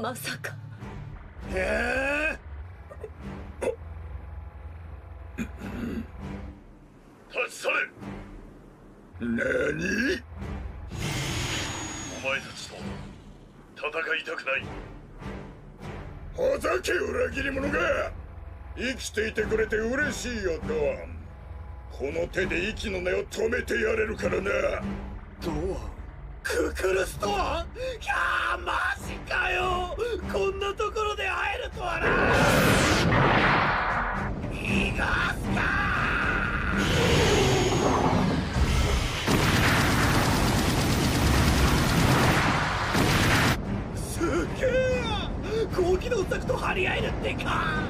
まさか。へえ。立ち去れ。何？お前たちと戦いたくない。ほざけ裏切り者が。生きていてくれて嬉しいよドアンこの手で息の根を止めてやれるからな。ドアンククルストア？ンキャーマジかよ張り合えるってか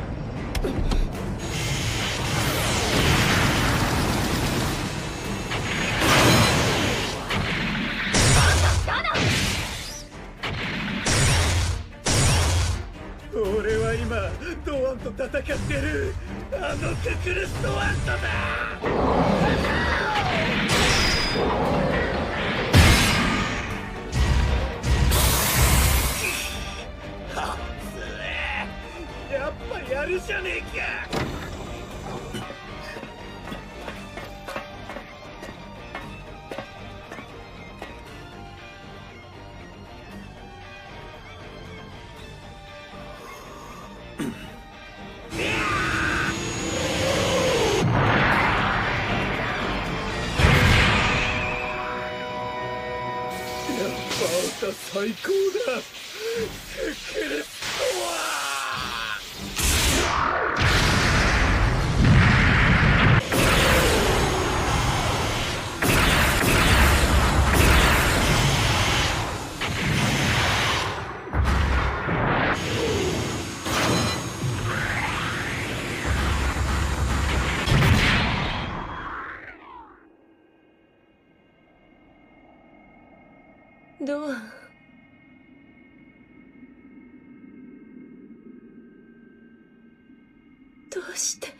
俺は今ドアンと戦ってるあのククルス・ドアンとだるじゃねえか！やった最高だ！どうどうして？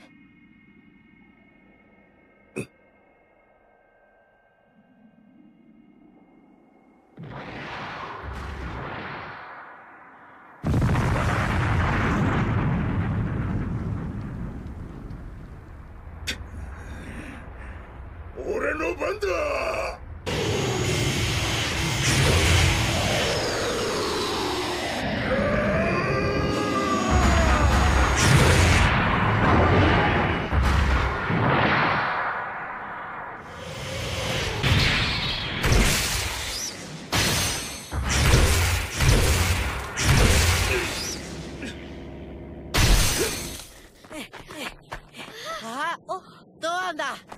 ドア